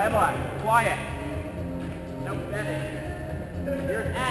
Emma, quiet. No betting. You're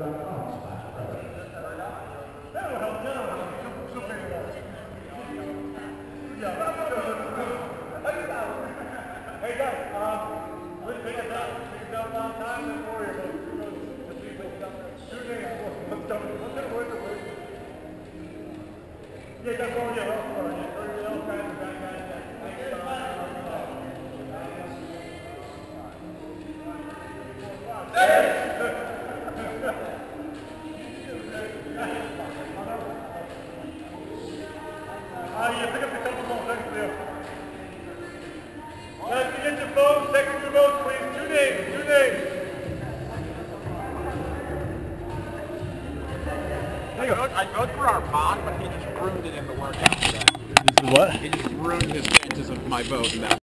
Uh, vote in that.